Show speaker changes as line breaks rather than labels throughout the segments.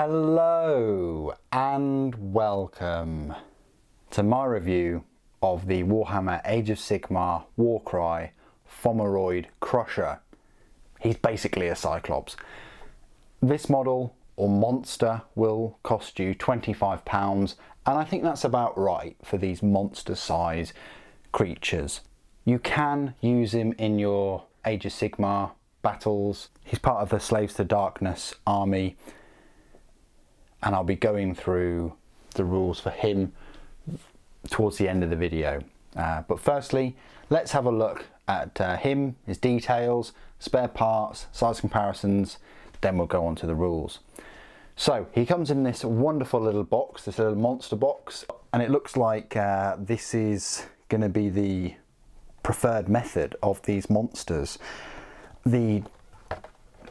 Hello and welcome to my review of the Warhammer Age of Sigmar Warcry Fomoroid Crusher. He's basically a Cyclops. This model or monster will cost you £25 and I think that's about right for these monster size creatures. You can use him in your Age of Sigmar battles. He's part of the Slaves to Darkness army and I'll be going through the rules for him towards the end of the video. Uh, but firstly, let's have a look at uh, him, his details, spare parts, size comparisons, then we'll go on to the rules. So he comes in this wonderful little box, this little monster box, and it looks like uh, this is going to be the preferred method of these monsters. The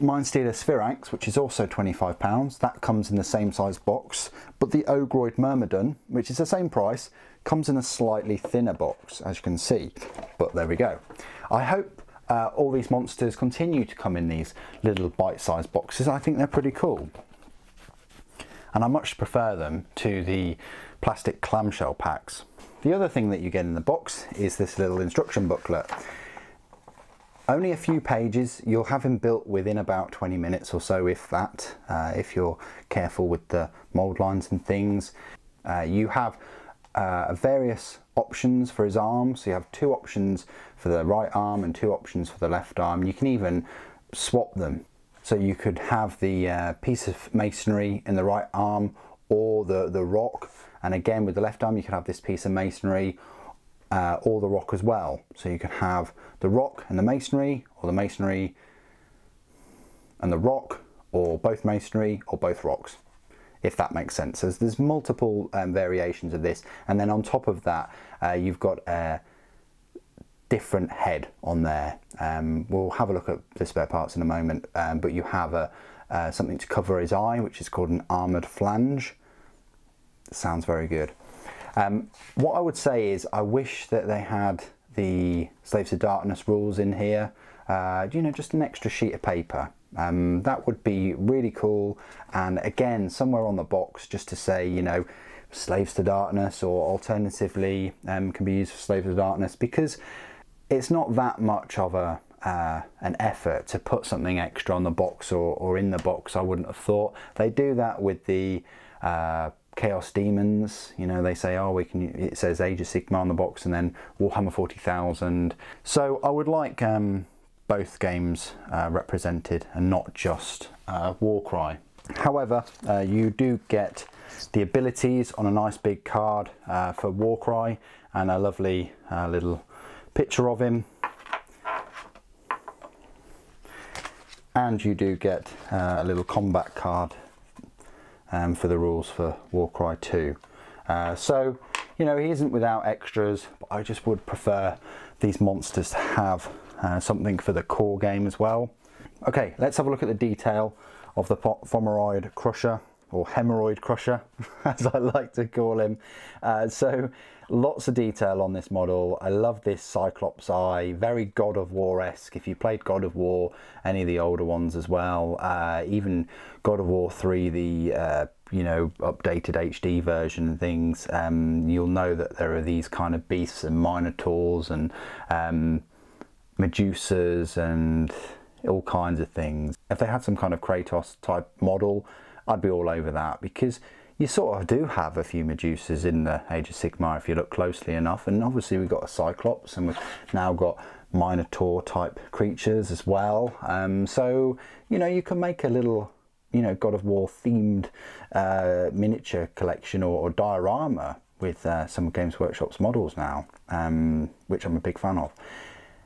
Mindstealer Sphinx, which is also £25, that comes in the same size box, but the Ogroid Myrmidon, which is the same price, comes in a slightly thinner box, as you can see. But there we go. I hope uh, all these monsters continue to come in these little bite-sized boxes. I think they're pretty cool. And I much prefer them to the plastic clamshell packs. The other thing that you get in the box is this little instruction booklet. Only a few pages, you'll have him built within about 20 minutes or so if that, uh, if you're careful with the mould lines and things. Uh, you have uh, various options for his arm, so you have two options for the right arm and two options for the left arm. You can even swap them, so you could have the uh, piece of masonry in the right arm or the, the rock, and again with the left arm you could have this piece of masonry uh, or the rock as well. So you can have the rock and the masonry, or the masonry and the rock, or both masonry or both rocks, if that makes sense. So there's multiple um, variations of this, and then on top of that, uh, you've got a different head on there. Um, we'll have a look at the spare parts in a moment, um, but you have a uh, something to cover his eye, which is called an armoured flange. Sounds very good. Um, what I would say is I wish that they had the Slaves of Darkness rules in here. Uh, you know, just an extra sheet of paper. Um, that would be really cool. And again, somewhere on the box, just to say, you know, Slaves to Darkness or alternatively um, can be used for Slaves of Darkness because it's not that much of a uh, an effort to put something extra on the box or, or in the box I wouldn't have thought they do that with the uh, Chaos Demons, you know, they say, oh, we can, it says Age of Sigmar on the box and then Warhammer 40,000. So I would like um, both games uh, represented and not just uh, Warcry. However, uh, you do get the abilities on a nice big card uh, for Warcry and a lovely uh, little picture of him. And you do get uh, a little combat card um, for the rules for Warcry 2. Uh, so, you know, he isn't without extras, but I just would prefer these monsters to have uh, something for the core game as well. Okay, let's have a look at the detail of the Fomoroid Crusher or hemorrhoid crusher as I like to call him. Uh, so lots of detail on this model. I love this Cyclops eye, very God of War-esque. If you played God of War, any of the older ones as well, uh, even God of War 3, the uh, you know updated HD version and things, um, you'll know that there are these kind of beasts and minotaurs and um, Medusas and all kinds of things. If they had some kind of Kratos type model, I'd be all over that because you sort of do have a few Medusas in the Age of Sigmar if you look closely enough. And obviously we've got a Cyclops and we've now got Minotaur type creatures as well. Um, so, you know, you can make a little, you know, God of War themed uh, miniature collection or, or diorama with uh, some Games Workshop's models now, um, which I'm a big fan of.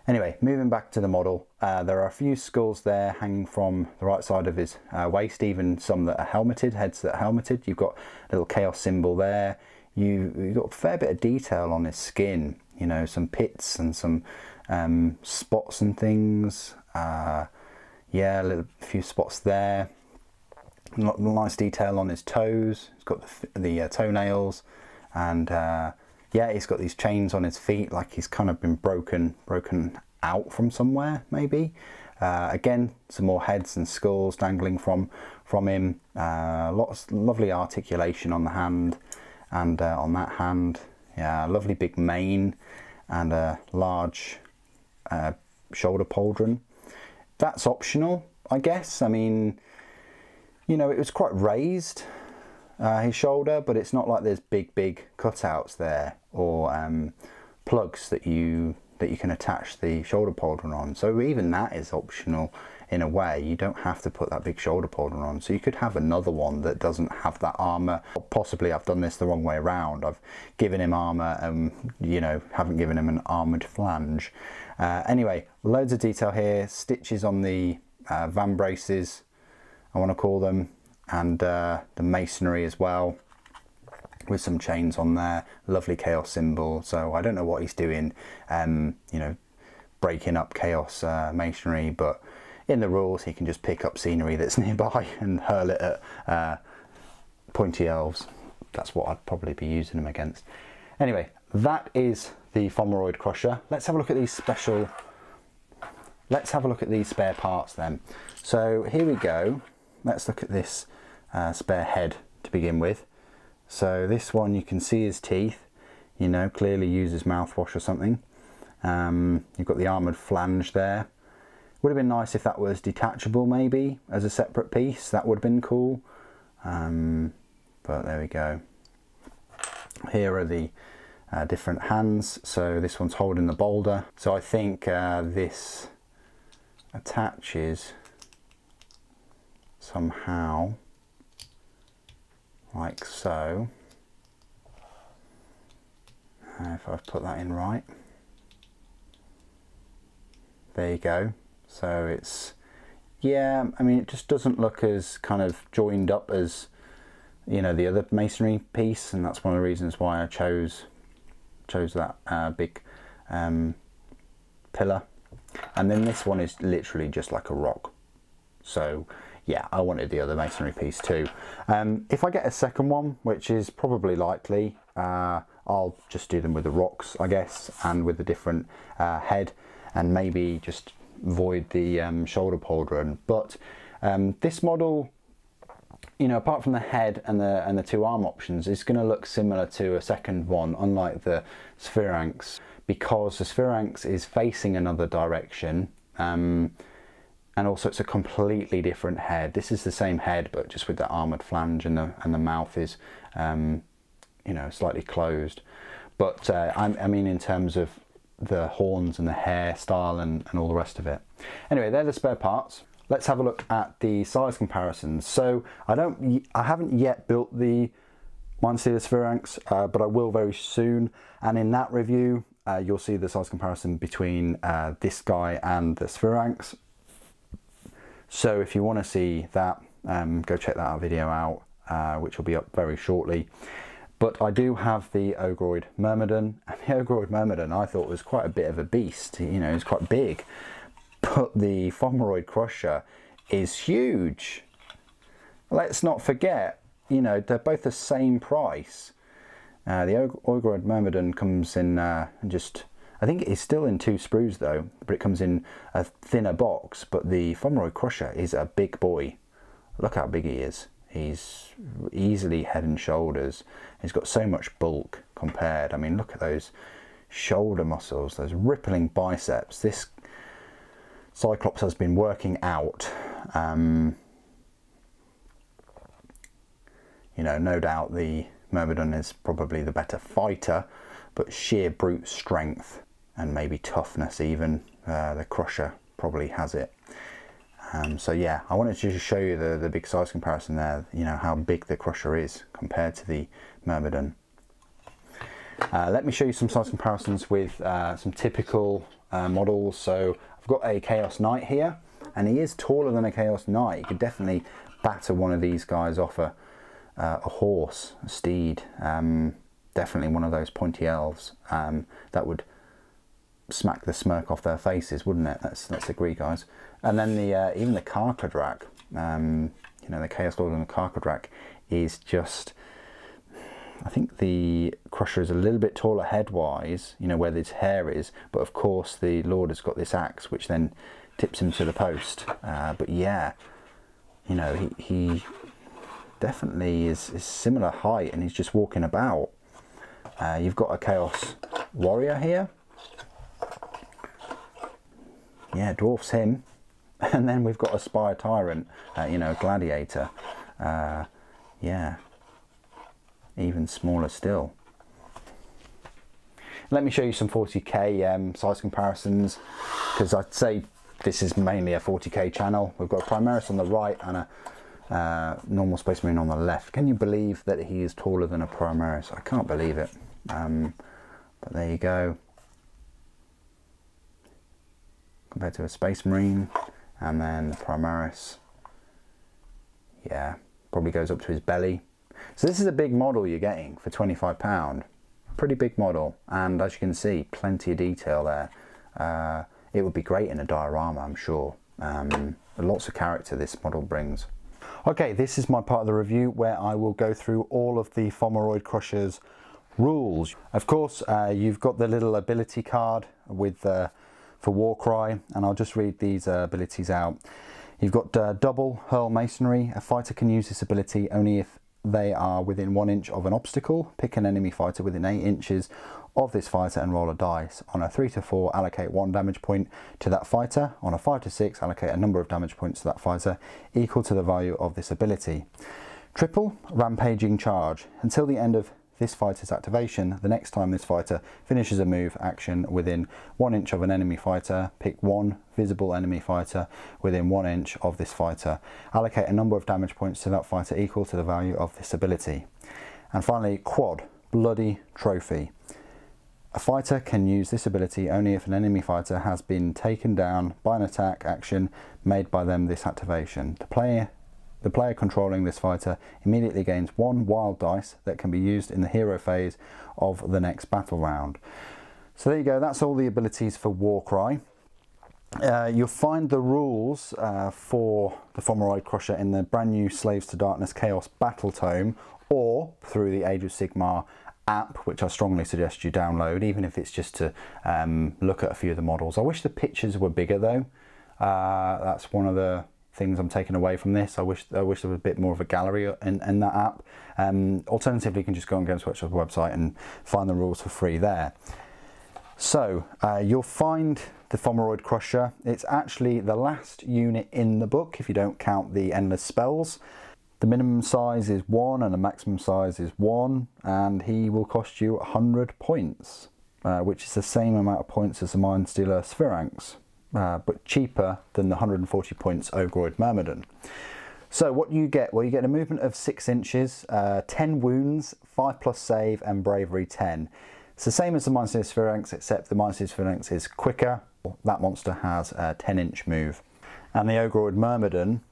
Anyway, moving back to the model, uh, there are a few skulls there hanging from the right side of his uh, waist, even some that are helmeted, heads that are helmeted. You've got a little chaos symbol there. You, have got a fair bit of detail on his skin, you know, some pits and some um, spots and things. Uh, yeah, a little, few spots there. Nice detail on his toes. He's got the, the uh, toenails and uh, yeah, he's got these chains on his feet, like he's kind of been broken, broken out from somewhere, maybe. Uh, again, some more heads and skulls dangling from from him. Uh, lots lovely articulation on the hand and uh, on that hand. Yeah, lovely big mane and a large uh, shoulder pauldron. That's optional, I guess. I mean, you know, it was quite raised, uh, his shoulder, but it's not like there's big, big cutouts there or um, plugs that you that you can attach the shoulder pauldron on. So even that is optional in a way. You don't have to put that big shoulder pauldron on. So you could have another one that doesn't have that armor. Possibly I've done this the wrong way around. I've given him armor and, you know, haven't given him an armored flange. Uh, anyway, loads of detail here. Stitches on the uh, vambraces, I want to call them, and uh, the masonry as well with some chains on there. Lovely chaos symbol. So I don't know what he's doing um, you know breaking up chaos uh, masonry but in the rules he can just pick up scenery that's nearby and hurl it at uh, pointy elves. That's what I'd probably be using them against. Anyway that is the Fomoroid crusher. Let's have a look at these special let's have a look at these spare parts then. So here we go. Let's look at this uh, spare head to begin with so this one you can see his teeth, you know, clearly uses mouthwash or something. Um, you've got the armoured flange there. Would have been nice if that was detachable maybe as a separate piece, that would have been cool. Um, but there we go. Here are the uh, different hands. So this one's holding the boulder. So I think uh, this attaches somehow like so. if I've put that in right. There you go. So it's, yeah, I mean, it just doesn't look as kind of joined up as, you know, the other masonry piece. And that's one of the reasons why I chose, chose that uh, big um, pillar. And then this one is literally just like a rock. So yeah, I wanted the other masonry piece too. Um, if I get a second one, which is probably likely, uh, I'll just do them with the rocks, I guess, and with a different uh, head, and maybe just void the um, shoulder pauldron. But um, this model, you know, apart from the head and the and the two arm options, is going to look similar to a second one, unlike the Sphiranx, because the Sphiranx is facing another direction. Um, and also it's a completely different head. This is the same head, but just with the armored flange and the and the mouth is, um, you know, slightly closed. But uh, I, mean, in terms of the horns and the hairstyle and, and all the rest of it. Anyway, they're the spare parts. Let's have a look at the size comparisons. So I don't, I haven't yet built the Mindstealer Sphiranx, uh, but I will very soon. And in that review, uh, you'll see the size comparison between uh, this guy and the Sphiranx. So if you want to see that, um, go check that video out, uh, which will be up very shortly. But I do have the Ogroid Myrmidon, and the Ogroid Myrmidon I thought was quite a bit of a beast, you know, it's quite big. But the Fomoroid Crusher is huge. Let's not forget, you know, they're both the same price. Uh, the Ogroid Myrmidon comes in uh, just I think it's still in two sprues though, but it comes in a thinner box. But the Fomoroid Crusher is a big boy. Look how big he is. He's easily head and shoulders. He's got so much bulk compared. I mean, look at those shoulder muscles, those rippling biceps. This Cyclops has been working out. Um, you know, no doubt the Myrmidon is probably the better fighter, but sheer brute strength and maybe toughness even. Uh, the Crusher probably has it. Um, so yeah, I wanted to just show you the, the big size comparison there, you know, how big the Crusher is compared to the Myrmidon. Uh, let me show you some size comparisons with uh, some typical uh, models. So I've got a Chaos Knight here, and he is taller than a Chaos Knight. You could definitely batter one of these guys off a, uh, a horse, a steed. Um, definitely one of those pointy elves um, that would smack the smirk off their faces, wouldn't it? Let's let's agree, guys. And then the uh, even the Karkadrak, um, you know, the Chaos Lord and the Karkadrak is just I think the Crusher is a little bit taller head-wise, you know, where his hair is, but of course the Lord has got this axe which then tips him to the post. Uh, but yeah, you know, he, he definitely is, is similar height and he's just walking about. Uh, you've got a Chaos Warrior here. Yeah, dwarfs him. And then we've got a Spire Tyrant, uh, you know, Gladiator. Uh, yeah, even smaller still. Let me show you some 40k um, size comparisons because I'd say this is mainly a 40k channel. We've got a Primaris on the right and a uh, normal Space Marine on the left. Can you believe that he is taller than a Primaris? I can't believe it. Um, but there you go. Compared to a Space Marine and then the Primaris. Yeah, probably goes up to his belly. So this is a big model you're getting for £25. Pretty big model and as you can see plenty of detail there. Uh, it would be great in a diorama I'm sure. Um, lots of character this model brings. Okay, this is my part of the review where I will go through all of the Fomoroid Crusher's rules. Of course, uh, you've got the little ability card with uh, for Warcry, and I'll just read these uh, abilities out. You've got uh, double hurl masonry. A fighter can use this ability only if they are within one inch of an obstacle. Pick an enemy fighter within eight inches of this fighter and roll a dice. On a 3 to 4, allocate one damage point to that fighter. On a 5 to 6, allocate a number of damage points to that fighter equal to the value of this ability. Triple Rampaging Charge. Until the end of this fighter's activation, the next time this fighter finishes a move action within one inch of an enemy fighter, pick one visible enemy fighter within one inch of this fighter. Allocate a number of damage points to that fighter equal to the value of this ability. And finally, Quad, Bloody Trophy. A fighter can use this ability only if an enemy fighter has been taken down by an attack action made by them this activation. The player, the player controlling this fighter immediately gains one wild dice that can be used in the hero phase of the next battle round. So there you go, that's all the abilities for Warcry. Uh, you'll find the rules uh, for the Fomoroid Crusher in the brand new Slaves to Darkness Chaos Battle Tome or through the Age of Sigmar app, which I strongly suggest you download, even if it's just to um, look at a few of the models. I wish the pictures were bigger though. Uh, that's one of the things I'm taking away from this. I wish I wish there was a bit more of a gallery in, in that app. Um, alternatively, you can just go on Games Workshop's website and find the rules for free there. So uh, you'll find the Fomoroid Crusher. It's actually the last unit in the book if you don't count the Endless Spells. The minimum size is 1 and the maximum size is 1 and he will cost you 100 points, uh, which is the same amount of points as the Mind Stealer Sphinx, uh, but cheaper than the 140 points Ogroid Myrmidon. So what do you get? Well, you get a movement of 6 inches, uh, 10 wounds, 5 plus save and bravery 10. It's the same as the Mindstealer Sphinx except the Mindstealer Sphinx is quicker. That monster has a 10 inch move. And the Ogroid Myrmidon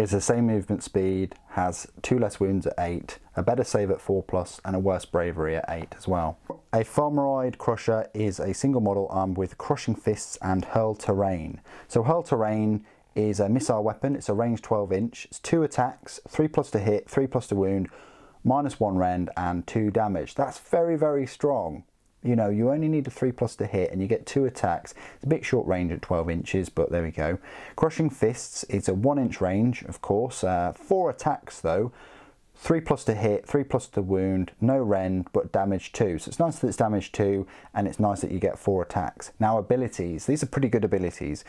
it's the same movement speed, has two less wounds at 8, a better save at 4 plus, and a worse bravery at 8 as well. A Fomoroid Crusher is a single model armed with Crushing Fists and Hurl Terrain. So Hurl Terrain is a missile weapon, it's a range 12 inch, it's 2 attacks, 3 plus to hit, 3 plus to wound, minus 1 rend, and 2 damage. That's very, very strong. You know, you only need a 3 plus to hit and you get 2 attacks. It's a bit short range at 12 inches, but there we go. Crushing Fists, it's a 1 inch range, of course. Uh, 4 attacks though. 3 plus to hit, 3 plus to wound, no rend, but damage 2. So it's nice that it's damage 2, and it's nice that you get 4 attacks. Now abilities, these are pretty good abilities.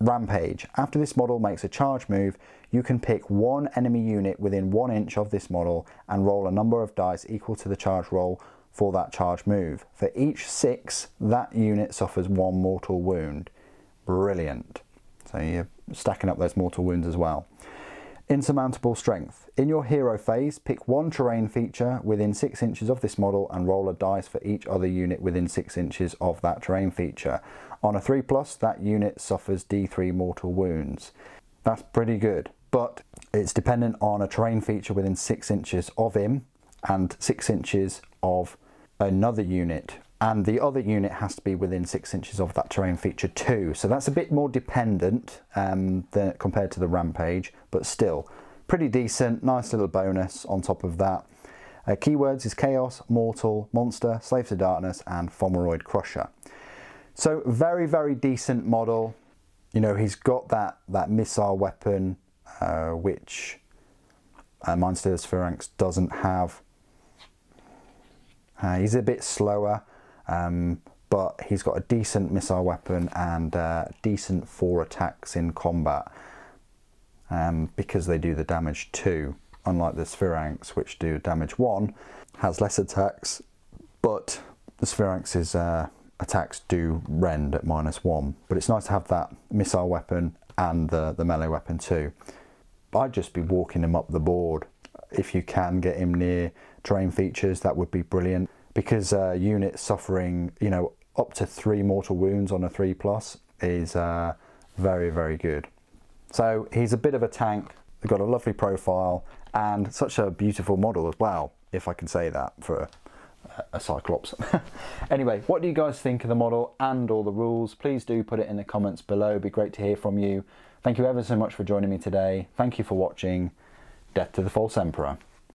Rampage. After this model makes a charge move, you can pick one enemy unit within 1 inch of this model and roll a number of dice equal to the charge roll for that charge move. For each six, that unit suffers one mortal wound. Brilliant. So you're stacking up those mortal wounds as well. Insurmountable strength. In your hero phase, pick one terrain feature within 6 inches of this model and roll a dice for each other unit within 6 inches of that terrain feature. On a 3 plus, that unit suffers d3 mortal wounds. That's pretty good, but it's dependent on a terrain feature within 6 inches of him and 6 inches of another unit and the other unit has to be within six inches of that terrain feature too. So that's a bit more dependent um, than, compared to the Rampage, but still pretty decent, nice little bonus on top of that. Uh, keywords is Chaos, Mortal, Monster, Slave to Darkness, and Fomoroid Crusher. So very, very decent model. You know, he's got that, that missile weapon, uh, which uh, Sphinx doesn't have. Uh, he's a bit slower, um, but he's got a decent missile weapon and uh, decent four attacks in combat um, because they do the damage too. Unlike the Sphinx, which do damage one, has less attacks, but the Sphinx's uh, attacks do rend at minus one. But it's nice to have that missile weapon and the, the melee weapon too. I'd just be walking him up the board. If you can get him near terrain features, that would be brilliant. Because uh, units suffering, you know, up to three mortal wounds on a three plus is uh, very, very good. So he's a bit of a tank. They've got a lovely profile and such a beautiful model as well, if I can say that for a, a Cyclops. anyway, what do you guys think of the model and all the rules? Please do put it in the comments below. It'd be great to hear from you. Thank you ever so much for joining me today. Thank you for watching. Death to the False Emperor.